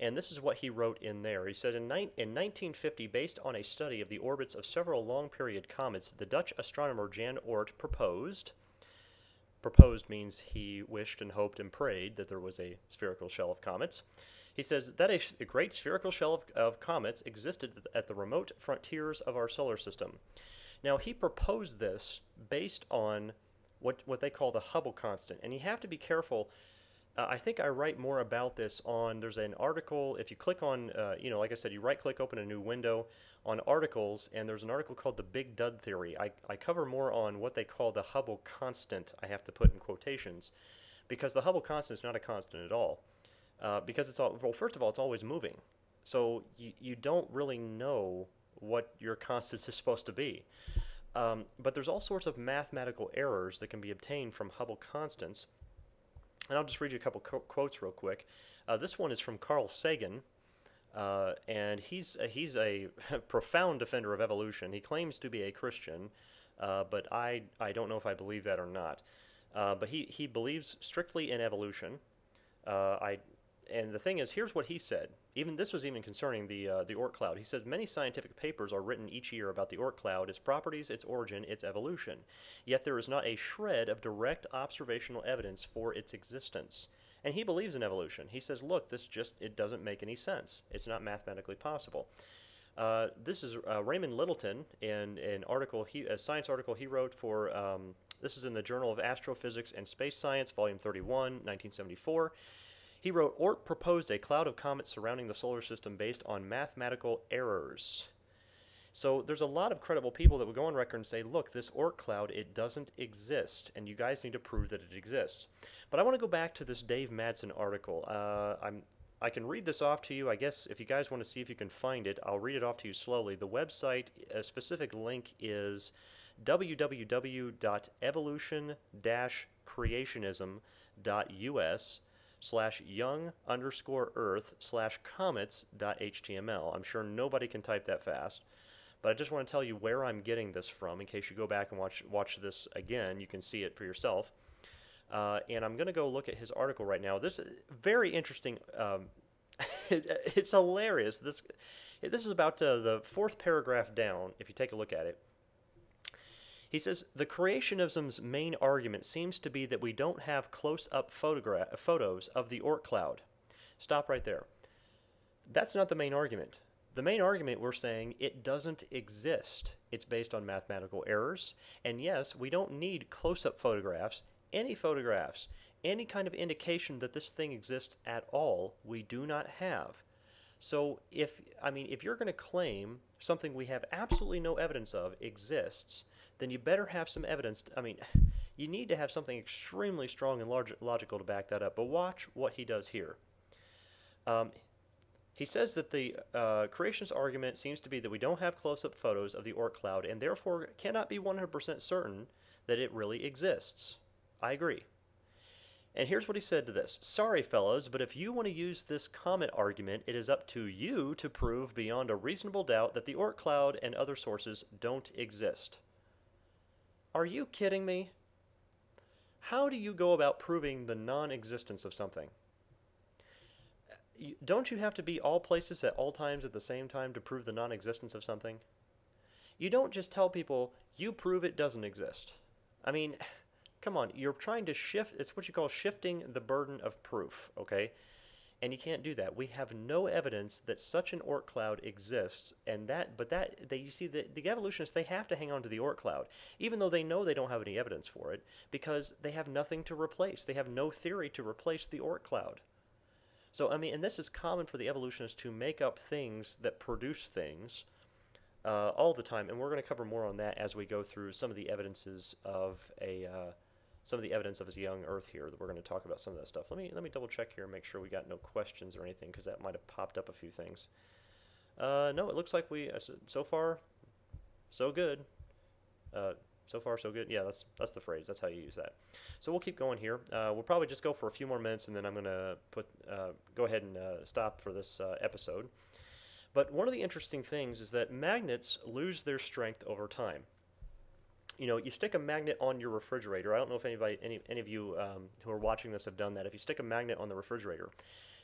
S1: And this is what he wrote in there. He said in, in 1950, based on a study of the orbits of several long period comets, the Dutch astronomer Jan Oort proposed. Proposed means he wished and hoped and prayed that there was a spherical shell of comets. He says that a, a great spherical shell of, of comets existed at the remote frontiers of our solar system. Now, he proposed this based on what, what they call the Hubble constant. And you have to be careful uh, I think I write more about this on. There's an article. If you click on, uh, you know, like I said, you right click, open a new window on articles, and there's an article called the Big Dud Theory. I, I cover more on what they call the Hubble constant. I have to put in quotations because the Hubble constant is not a constant at all. Uh, because it's all well. First of all, it's always moving, so you you don't really know what your constant is supposed to be. Um, but there's all sorts of mathematical errors that can be obtained from Hubble constants and I'll just read you a couple co- quotes real quick. Uh, this one is from Carl Sagan, uh, and he's uh, he's a profound defender of evolution. He claims to be a Christian, uh, but I I don't know if I believe that or not. Uh, but he he believes strictly in evolution. Uh, I and the thing is, here's what he said. Even this was even concerning the uh, the Oort cloud. He says many scientific papers are written each year about the Oort cloud, its properties, its origin, its evolution. Yet there is not a shred of direct observational evidence for its existence. And he believes in evolution. He says, look, this just it doesn't make any sense. It's not mathematically possible. Uh, this is uh, Raymond Lyttleton in an article, he, a science article he wrote for. Um, this is in the Journal of Astrophysics and Space Science, Volume 31, 1974. He wrote, Oort proposed a cloud of comets surrounding the solar system based on mathematical errors. So there's a lot of credible people that would go on record and say, look, this Oort cloud, it doesn't exist, and you guys need to prove that it exists. But I want to go back to this Dave Matson article. Uh, I'm I can read this off to you. I guess if you guys want to see if you can find it, I'll read it off to you slowly. The website, a specific link is www.evolution-creationism.us slash young underscore earth slash comets.html. I'm sure nobody can type that fast, but I just want to tell you where I'm getting this from in case you go back and watch, watch this again. You can see it for yourself. Uh, and I'm going to go look at his article right now. This is very interesting. Um, it, it's hilarious. This this is about uh, the fourth paragraph down. If you take a look at it, he says the creationism's main argument seems to be that we don't have close-up photograph photos of the Oort cloud. Stop right there. That's not the main argument. The main argument we're saying it doesn't exist. It's based on mathematical errors, and yes, we don't need close-up photographs any photographs, any kind of indication that this thing exists at all, we do not have. So if I mean if you're going to claim something we have absolutely no evidence of exists, then you better have some evidence. I mean, you need to have something extremely strong and log- logical to back that up. But watch what he does here. Um, he says that the uh, creationist argument seems to be that we don't have close-up photos of the Oort cloud and therefore cannot be 100% certain that it really exists. I agree. And here's what he said to this Sorry, fellows, but if you want to use this comet argument, it is up to you to prove beyond a reasonable doubt that the Oort cloud and other sources don't exist. Are you kidding me? How do you go about proving the non existence of something? Don't you have to be all places at all times at the same time to prove the non existence of something? You don't just tell people, you prove it doesn't exist. I mean, Come on, you're trying to shift, it's what you call shifting the burden of proof, okay? And you can't do that. We have no evidence that such an Oort cloud exists, and that, but that, they, you see, the, the evolutionists, they have to hang on to the Oort cloud, even though they know they don't have any evidence for it, because they have nothing to replace. They have no theory to replace the Oort cloud. So, I mean, and this is common for the evolutionists to make up things that produce things uh, all the time, and we're going to cover more on that as we go through some of the evidences of a. Uh, some of the evidence of his young Earth here. That we're going to talk about some of that stuff. Let me let me double check here and make sure we got no questions or anything because that might have popped up a few things. Uh, no, it looks like we uh, so far so good. Uh, so far so good. Yeah, that's that's the phrase. That's how you use that. So we'll keep going here. Uh, we'll probably just go for a few more minutes and then I'm going to put uh, go ahead and uh, stop for this episode. But one of the interesting things is that magnets lose their strength over time you know, you stick a magnet on your refrigerator. I don't know if anybody, any, any of you um, who are watching this have done that. If you stick a magnet on the refrigerator,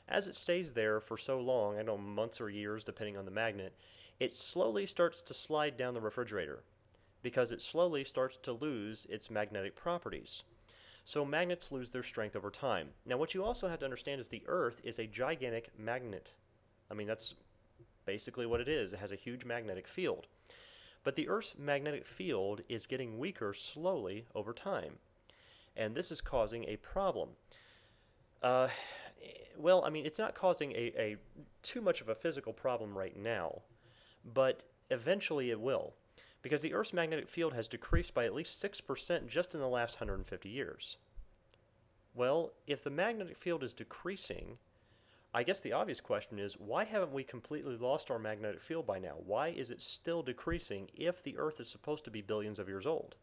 S1: as it stays there for so long, I don't know months or years depending on the magnet, it slowly starts to slide down the refrigerator because it slowly starts to lose its magnetic properties. So magnets lose their strength over time. Now, what you also have to understand is the Earth is a gigantic magnet. I mean, that's basically what it is. It has a huge magnetic field. But the Earth's magnetic field is getting weaker slowly over time. And this is causing a problem. Uh, well, I mean, it's not causing a, a too much of a physical problem right now, but eventually it will. Because the Earth's magnetic field has decreased by at least 6% just in the last 150 years. Well, if the magnetic field is decreasing, I guess the obvious question is why haven't we completely lost our magnetic field by now? Why is it still decreasing if the Earth is supposed to be billions of years old?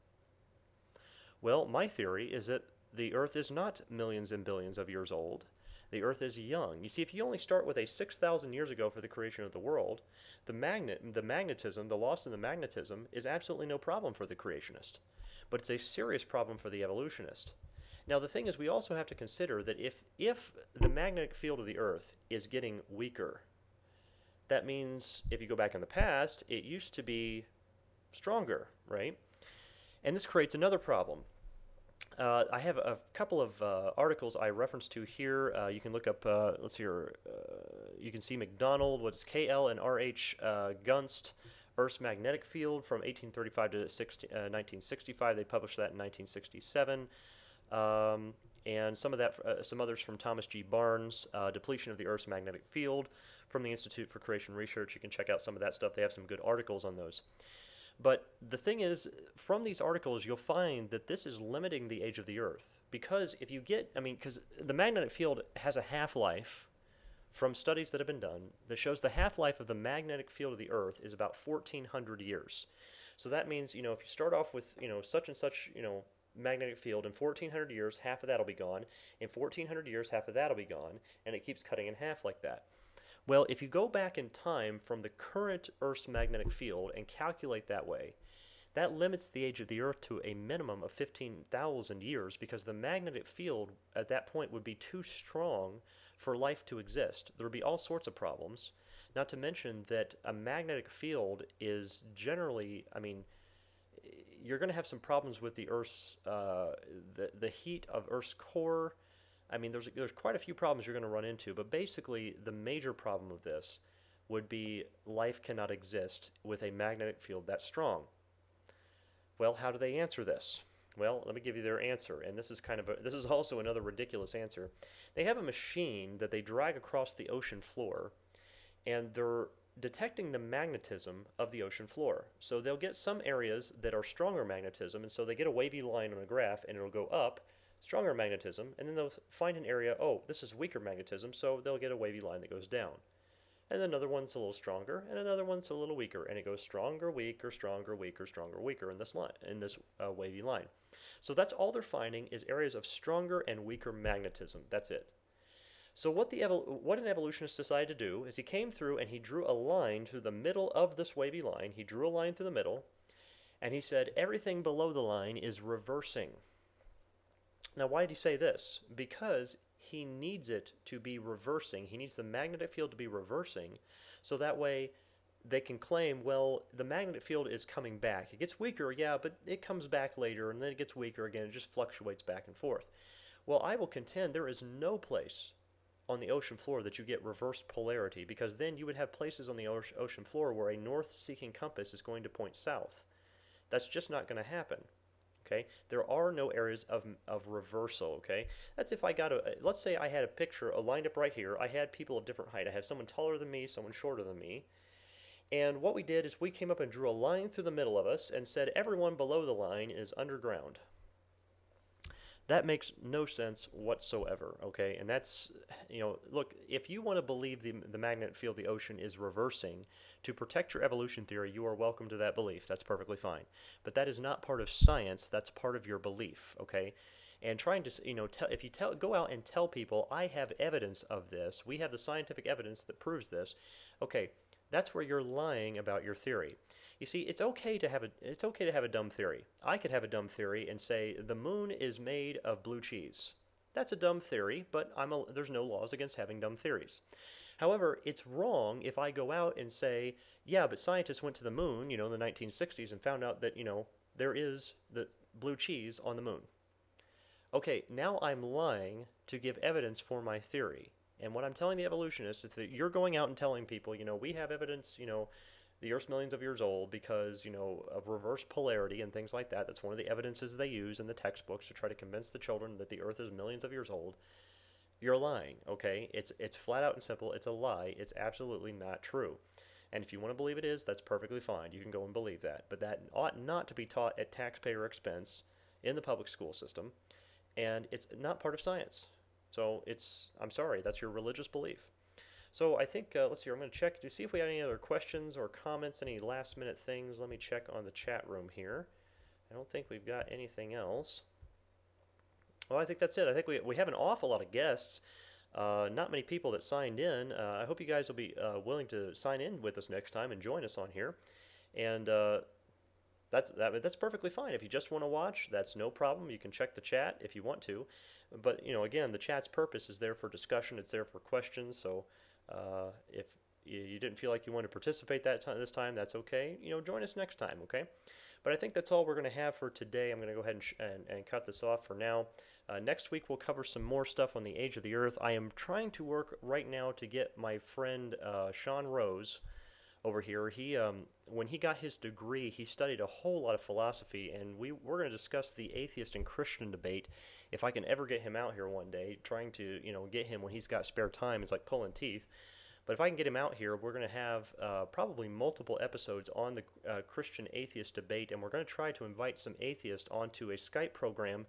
S1: Well, my theory is that the Earth is not millions and billions of years old. The Earth is young. You see, if you only start with a 6,000 years ago for the creation of the world, the magnet, the magnetism, the loss in the magnetism is absolutely no problem for the creationist. But it's a serious problem for the evolutionist. Now, the thing is, we also have to consider that if, if the magnetic field of the Earth is getting weaker, that means if you go back in the past, it used to be stronger, right? And this creates another problem. Uh, I have a couple of uh, articles I reference to here. Uh, you can look up, uh, let's see here, uh, you can see McDonald, what's KL and RH uh, Gunst, Earth's magnetic field from 1835 to 60, 1965. They published that in 1967. Um, and some of that, uh, some others from Thomas G. Barnes, uh, Depletion of the Earth's Magnetic Field from the Institute for Creation Research. You can check out some of that stuff. They have some good articles on those. But the thing is, from these articles, you'll find that this is limiting the age of the Earth. Because if you get, I mean, because the magnetic field has a half life from studies that have been done that shows the half-life of the magnetic field of the Earth is about 1,400 years. So that means, you know, if you start off with, you know, such and such, you know, magnetic field in 1400 years, half of that will be gone. In 1400 years, half of that will be gone, and it keeps cutting in half like that. Well, if you go back in time from the current Earth's magnetic field and calculate that way, that limits the age of the Earth to a minimum of 15,000 years because the magnetic field at that point would be too strong for life to exist. There would be all sorts of problems. Not to mention that a magnetic field is generally, I mean, you're going to have some problems with the Earth's uh, the the heat of Earth's core. I mean, there's there's quite a few problems you're going to run into, but basically the major problem of this would be life cannot exist with a magnetic field that strong. Well, how do they answer this? Well, let me give you their answer, and this is kind of a, this is also another ridiculous answer. They have a machine that they drag across the ocean floor, and they're detecting the magnetism of the ocean floor. So they'll get some areas that are stronger magnetism, and so they get a wavy line on a graph, and it'll go up, stronger magnetism, and then they'll find an area, oh, this is weaker magnetism, so they'll get a wavy line that goes down. And another one's a little stronger, and another one's a little weaker, and it goes stronger, weaker, stronger, weaker, stronger, weaker in this line, in this uh, wavy line. So that's all they're finding is areas of stronger and weaker magnetism. That's it. So what the what an evolutionist decided to do is he came through and he drew a line through the middle of this wavy line. He drew a line through the middle, and he said everything below the line is reversing. Now, why did he say this? Because he needs it to be reversing. He needs the magnetic field to be reversing, so that way they can claim, well, the magnetic field is coming back. It gets weaker, yeah, but it comes back later, and then it gets weaker again. It just fluctuates back and forth. Well, I will contend there is no place on the ocean floor that you get reversed polarity because then you would have places on the ocean floor where a north-seeking compass is going to point south. That's just not going to happen. Okay, there are no areas of, of reversal. Okay, that's if I got a uh, let's say I had a picture a lined up right here. I had people of different height. I have someone taller than me, someone shorter than me, and what we did is we came up and drew a line through the middle of us and said everyone below the line is underground. That makes no sense whatsoever, okay? And that's, you know, look, if you want to believe the, the magnetic field the ocean is reversing to protect your evolution theory, you are welcome to that belief. That's perfectly fine. But that is not part of science, that's part of your belief, okay? And trying to, you know, tell, if you tell, go out and tell people, I have evidence of this, we have the scientific evidence that proves this, okay, that's where you're lying about your theory. You see, it's okay to have a it's okay to have a dumb theory. I could have a dumb theory and say the moon is made of blue cheese. That's a dumb theory, but I'm a, there's no laws against having dumb theories. However, it's wrong if I go out and say, yeah, but scientists went to the moon, you know, in the 1960s and found out that, you know, there is the blue cheese on the moon. Okay, now I'm lying to give evidence for my theory. And what I'm telling the evolutionists is that you're going out and telling people, you know, we have evidence, you know, the Earth's millions of years old because, you know, of reverse polarity and things like that. That's one of the evidences they use in the textbooks to try to convince the children that the Earth is millions of years old. You're lying, okay? It's it's flat out and simple. It's a lie. It's absolutely not true. And if you want to believe it is, that's perfectly fine. You can go and believe that. But that ought not to be taught at taxpayer expense in the public school system, and it's not part of science. So it's I'm sorry, that's your religious belief. So I think, uh, let's see, I'm going to check to see if we have any other questions or comments, any last minute things. Let me check on the chat room here. I don't think we've got anything else. Well, I think that's it. I think we, we have an awful lot of guests. Uh, not many people that signed in. Uh, I hope you guys will be uh, willing to sign in with us next time and join us on here. And uh, that's that, that's perfectly fine. If you just want to watch, that's no problem. You can check the chat if you want to. But you know, again, the chat's purpose is there for discussion. It's there for questions. So uh, if you didn't feel like you wanted to participate that time, this time, that's okay. You know, join us next time, okay? But I think that's all we're going to have for today. I'm going to go ahead and, and, and, cut this off for now. Uh, next week, we'll cover some more stuff on the age of the Earth. I am trying to work right now to get my friend uh, Sean Rose over here. He, um, when he got his degree, he studied a whole lot of philosophy, and we we're going to discuss the atheist and Christian debate. If I can ever get him out here one day, trying to you know get him when he's got spare time, it's like pulling teeth. But if I can get him out here, we're going to have uh, probably multiple episodes on the uh, Christian atheist debate, and we're going to try to invite some atheists onto a Skype program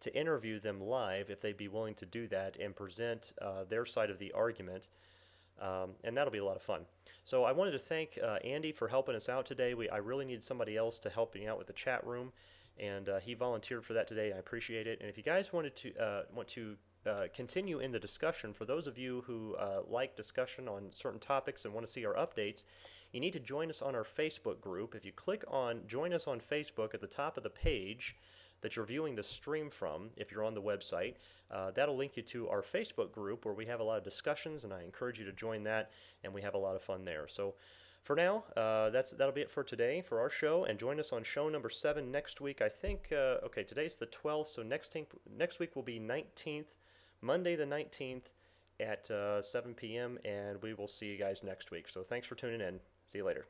S1: to interview them live if they'd be willing to do that and present uh, their side of the argument um, and that'll be a lot of fun. So I wanted to thank uh, Andy for helping us out today. We I really needed somebody else to help me out with the chat room, and uh, he volunteered for that today. I appreciate it. And if you guys wanted to uh, want to uh, continue in the discussion, for those of you who uh, like discussion on certain topics and want to see our updates, you need to join us on our Facebook group. If you click on Join Us on Facebook at the top of the page that you're viewing the stream from, if you're on the website, uh, that'll link you to our Facebook group where we have a lot of discussions, and I encourage you to join that, and we have a lot of fun there. So for now, uh, that's that'll be it for today for our show. And join us on show number seven next week. I think. Uh, okay, today's the 12th, so next next week will be 19th, Monday the 19th at uh, 7 p.m. And we will see you guys next week. So thanks for tuning in. See you later.